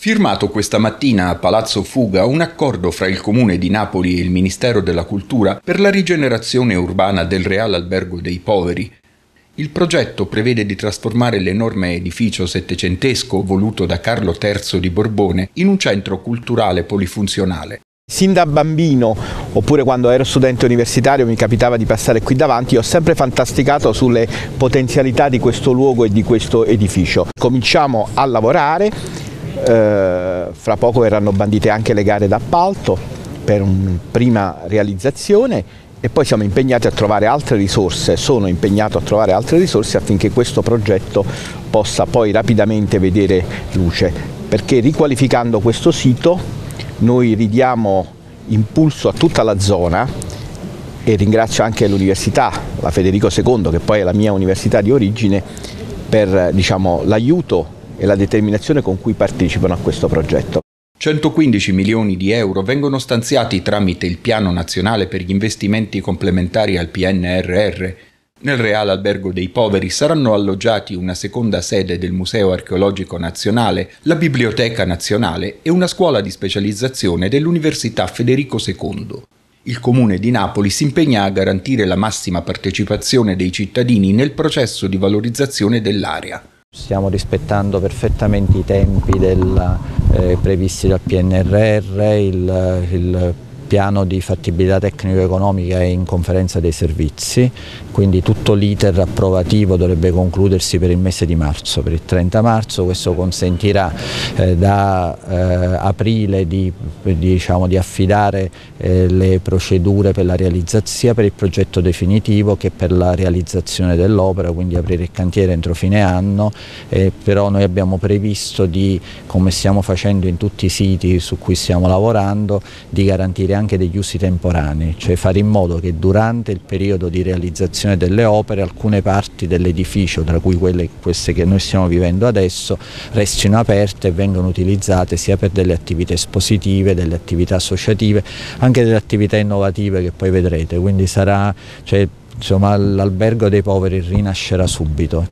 Firmato questa mattina a Palazzo Fuga un accordo fra il Comune di Napoli e il Ministero della Cultura per la rigenerazione urbana del Real Albergo dei Poveri. Il progetto prevede di trasformare l'enorme edificio settecentesco voluto da Carlo III di Borbone in un centro culturale polifunzionale. Sin da bambino, oppure quando ero studente universitario mi capitava di passare qui davanti, ho sempre fantasticato sulle potenzialità di questo luogo e di questo edificio. Cominciamo a lavorare fra poco verranno bandite anche le gare d'appalto per una prima realizzazione e poi siamo impegnati a trovare altre risorse, sono impegnato a trovare altre risorse affinché questo progetto possa poi rapidamente vedere luce, perché riqualificando questo sito noi ridiamo impulso a tutta la zona e ringrazio anche l'università, la Federico II, che poi è la mia università di origine, per diciamo, l'aiuto e la determinazione con cui partecipano a questo progetto. 115 milioni di euro vengono stanziati tramite il Piano Nazionale per gli investimenti complementari al PNRR. Nel Reale Albergo dei Poveri saranno alloggiati una seconda sede del Museo Archeologico Nazionale, la Biblioteca Nazionale e una scuola di specializzazione dell'Università Federico II. Il Comune di Napoli si impegna a garantire la massima partecipazione dei cittadini nel processo di valorizzazione dell'area. Stiamo rispettando perfettamente i tempi del, eh, previsti dal PNRR, il, il piano di fattibilità tecnico-economica è in conferenza dei servizi, quindi tutto l'iter approvativo dovrebbe concludersi per il mese di marzo, per il 30 marzo, questo consentirà eh, da eh, aprile di, diciamo, di affidare eh, le procedure per la realizzazione sia per il progetto definitivo che per la realizzazione dell'opera, quindi aprire il cantiere entro fine anno, però noi abbiamo previsto di, come stiamo facendo in tutti i siti su cui stiamo lavorando, di garantire anche degli usi temporanei, cioè fare in modo che durante il periodo di realizzazione delle opere alcune parti dell'edificio, tra cui quelle queste che noi stiamo vivendo adesso, restino aperte e vengano utilizzate sia per delle attività espositive, delle attività associative, anche delle attività innovative che poi vedrete, quindi sarà, cioè, l'albergo dei poveri rinascerà subito.